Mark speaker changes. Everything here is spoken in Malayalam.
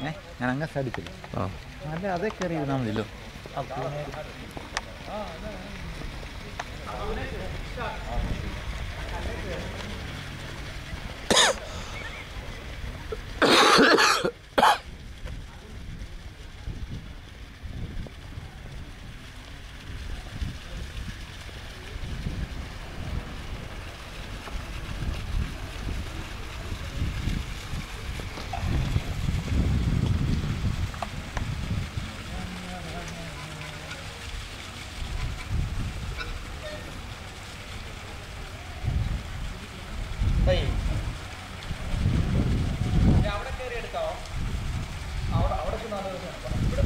Speaker 1: ഏ? ഞാൻ അങ്ങനെ
Speaker 2: സാധിച്ചില്ല
Speaker 1: അല്ല അതേ കയറി ഇരുന്നാൽ മതിയല്ലോ. അവിടെ കയറി എടുക്കാവോ അവിടെ അവിടെ ചെന്നാൽ ഇവിടെ